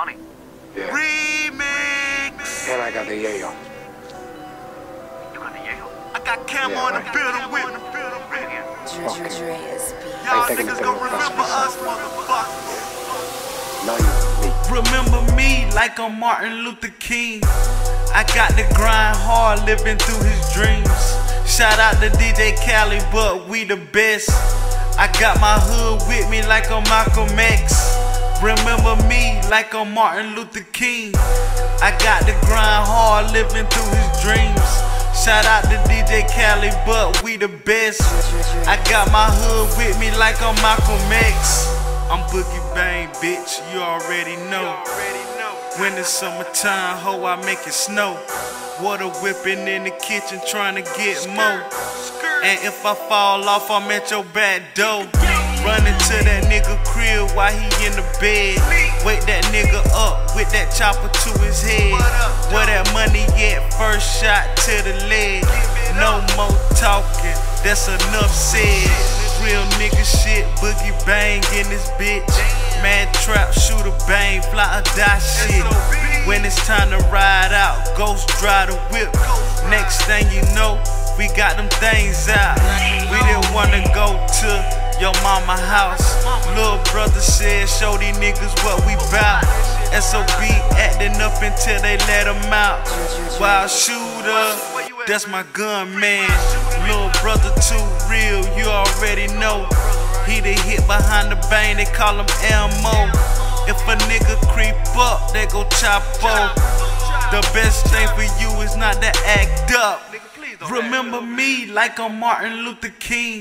money. Yeah. Remix. And I got the yayo. You got the Yale. I got Cam Yeah, on the right. building with me. It. Y'all niggas gon' remember us, motherfuckers. Now you, me. Remember me like I'm Martin Luther King. I got to grind hard, living through his dreams. Shout out to DJ Khaled, but we the best. I got my hood with me like I'm Malcolm X. Remember me like I'm Martin Luther King. I got to grind hard, living through his dreams. Shout out to DJ Khaled, but we the best. I got my hood with me like I'm Malcolm X. I'm Boogie Bang, bitch, you already know. When it's summertime, ho, I make it snow. Water whipping in the kitchen, trying to get more. And if I fall off, I'm at your back door. Running to that nigga crib while he in the bed. Wake that nigga up with that chopper to his head. Where that money at? First shot to the leg. No more talking, that's enough said. Real nigga shit, boogie bang in this bitch. Mad trap, shoot a bang, fly or die shit. When it's time to ride out, ghost drive the whip. Next thing you know, we got them things out. We didn't wanna go to your mama house. Little brother said, show these niggas what we bout. SOB acting up until they let him out. Wild shooter, that's my gun man. Little brother too real, you already know. He the hit behind the bang, they call him Elmo. If a nigga creep up, they go chop up. The best thing for you is not to act up. Remember me like I'm Martin Luther King.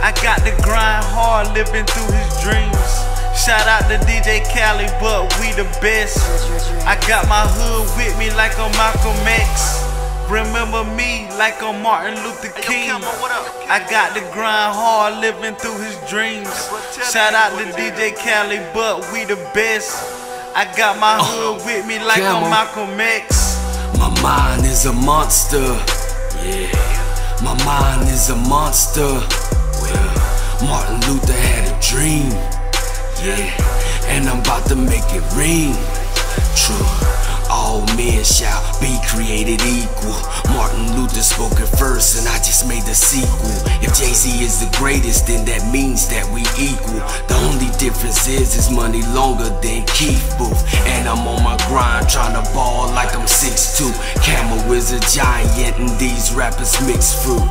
I got to grind hard, living through his dreams. Shout out to DJ Khaled, but we the best. I got my hood with me like I'm Malcolm X. Remember me like I'm Martin Luther King. I got to grind hard, living through his dreams. Shout out to DJ Khaled, but we the best. I got my uh-huh. hood with me like I'm Camel. Malcolm X. My mind is a monster. My mind is a monster. Well, Martin Luther had a dream. Yeah. And I'm about to make it ring. True. All men shall be created equal. Martin Luther spoke it first, and I just made the sequel. If Jay Z is the greatest, then that means that we equal. The only difference is his money longer than Keith Booth. And I'm on my grind, trying to ball like I'm 6'2. Camel is a giant, and these rappers mix fruit.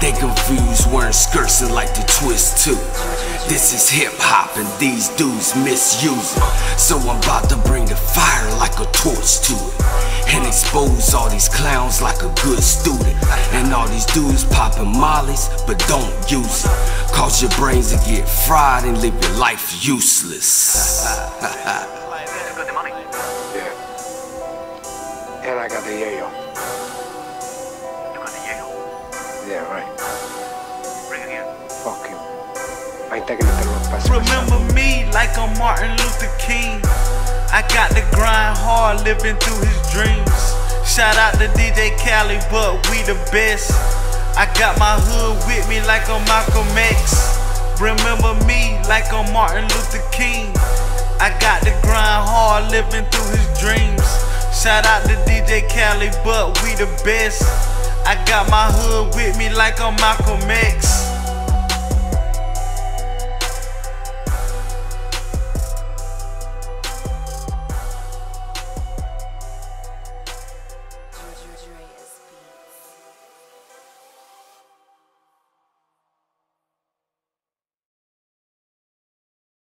They confused wearing skirts and like to twist too. This is hip hop, and these dudes misuse it. So I'm about to bring the fire like a torch to it. And expose all these clowns like a good student. And all these dudes popping mollies, but don't use it. Cause your brains to get fried and live your life useless. got the yayo. You got the Yale. Yeah, right. Bring it here. Fuck you. I ain't taking it to the hospital. Remember me like I'm Martin Luther King. I got to grind hard, living through his dreams. Shout out to DJ Khaled, but we the best. I got my hood with me like I'm Malcolm X. Remember me like I'm Martin Luther King. I got to grind hard, living through his dreams. Shout out to DJ Khaled, but we the best. I got my hood with me like I'm Malcolm X.